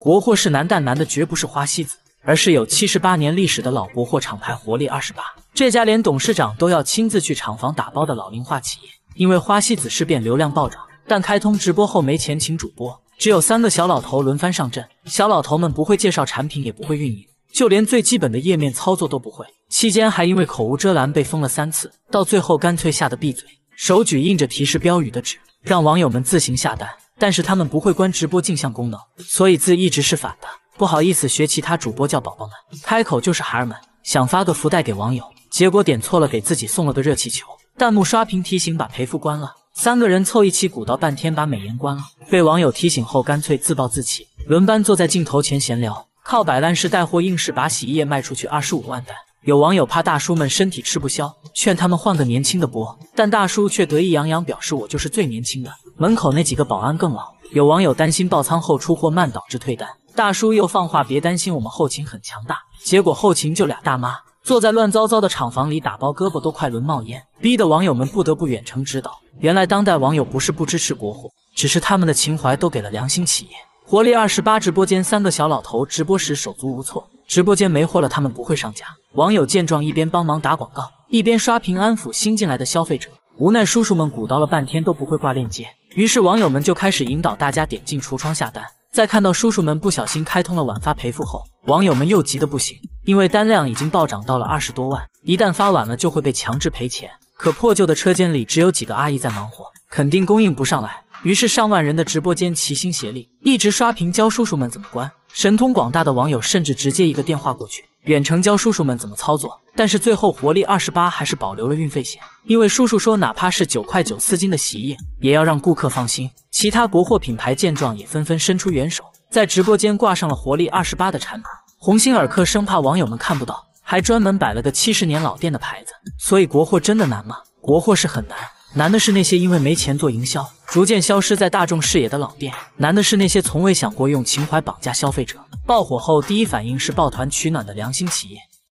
国货是难，但难的绝不是花西子，而是有七十八年历史的老国货厂牌活力二十八。这家连董事长都要亲自去厂房打包的老龄化企业。因为花西子事变流量暴涨，但开通直播后没钱请主播，只有三个小老头轮番上阵。小老头们不会介绍产品，也不会运营，就连最基本的页面操作都不会。期间还因为口无遮拦被封了三次，到最后干脆吓得闭嘴，手举印着提示标语的纸，让网友们自行下单。但是他们不会关直播镜像功能，所以字一直是反的。不好意思学其他主播叫宝宝们，开口就是孩儿们。想发个福袋给网友，结果点错了，给自己送了个热气球。弹幕刷屏提醒把赔付关了，三个人凑一起鼓捣半天把美颜关了，被网友提醒后干脆自暴自弃，轮班坐在镜头前闲聊，靠摆烂式带货硬是把洗衣液卖出去二十五万单。有网友怕大叔们身体吃不消，劝他们换个年轻的播，但大叔却得意洋洋表示我就是最年轻的。门口那几个保安更老。有网友担心爆仓后出货慢导致退单，大叔又放话别担心我们后勤很强大，结果后勤就俩大妈。坐在乱糟糟的厂房里打包，胳膊都快轮冒烟，逼得网友们不得不远程指导。原来当代网友不是不支持国货，只是他们的情怀都给了良心企业。活力二十八直播间三个小老头直播时手足无措，直播间没货了，他们不会上架。网友见状，一边帮忙打广告，一边刷屏安抚新进来的消费者。无奈叔叔们鼓捣了半天都不会挂链接，于是网友们就开始引导大家点进橱窗下单。在看到叔叔们不小心开通了晚发赔付后，网友们又急得不行，因为单量已经暴涨到了二十多万，一旦发晚了就会被强制赔钱。可破旧的车间里只有几个阿姨在忙活，肯定供应不上来。于是上万人的直播间齐心协力，一直刷屏教叔叔们怎么关。神通广大的网友甚至直接一个电话过去，远程教叔叔们怎么操作。但是最后活力二十八还是保留了运费险，因为叔叔说哪怕是九块九四斤的洗衣液，也要让顾客放心。其他国货品牌见状也纷纷伸出援手，在直播间挂上了活力二十八的产品。鸿星尔克生怕网友们看不到，还专门摆了个七十年老店的牌子。所以国货真的难吗？国货是很难，难的是那些因为没钱做营销，逐渐消失在大众视野的老店；难的是那些从未想过用情怀绑架消费者，爆火后第一反应是抱团取暖的良心企业。